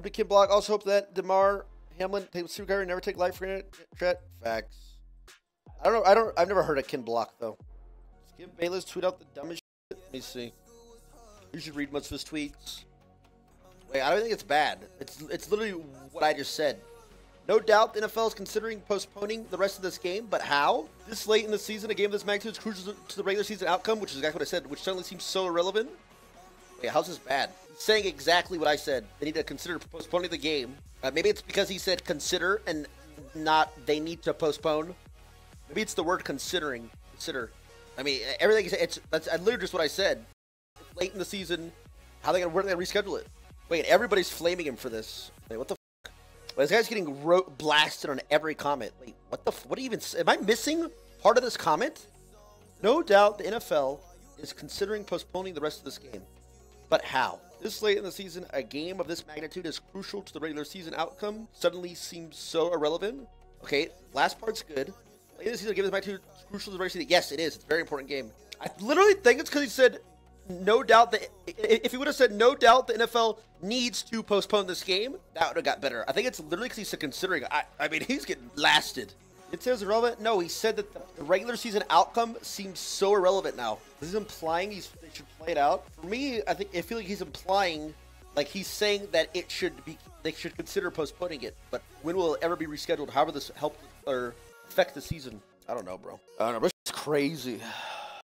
Rip Ken Block. Also hope that Damar Hamlin super cover never take life for granted. Facts. I don't know. I don't. I've never heard of Ken Block though. Skip Bayless tweet out the dumbest shit. Let me see. You should read most of his tweets. Wait, I don't think it's bad. It's it's literally what I just said. No doubt the NFL is considering postponing the rest of this game, but how? This late in the season, a game of this magnitude is crucial to the regular season outcome, which is exactly what I said, which certainly seems so irrelevant. Wait, how's this bad? He's saying exactly what I said. They need to consider postponing the game. Uh, maybe it's because he said consider and not they need to postpone. Maybe it's the word considering. Consider. I mean, everything. Is, it's that's literally just what I said. It's late in the season. How they gonna where are they gonna reschedule it? Wait, everybody's flaming him for this. Wait, what the? Fuck? Wait, this guy's getting ro- blasted on every comment. Wait, what the? F- what even? Am I missing part of this comment? No doubt the NFL is considering postponing the rest of this game, but how? This late in the season, a game of this magnitude is crucial to the regular season outcome. Suddenly seems so irrelevant. Okay, last part's good. Late in the season, a game of this magnitude is crucial to the regular season. Yes, it is. It's a very important game. I literally think it's because he said no doubt that if he would have said no doubt the NFL needs to postpone this game, that would have got better. I think it's literally because he's considering. I, I mean, he's getting blasted. It says irrelevant. No, he said that the regular season outcome seems so irrelevant now. This is implying he's they should play it out. For me, I think I feel like he's implying, like he's saying that it should be they should consider postponing it. But when will it ever be rescheduled? How will this help or affect the season? I don't know, bro. I don't know. It's crazy.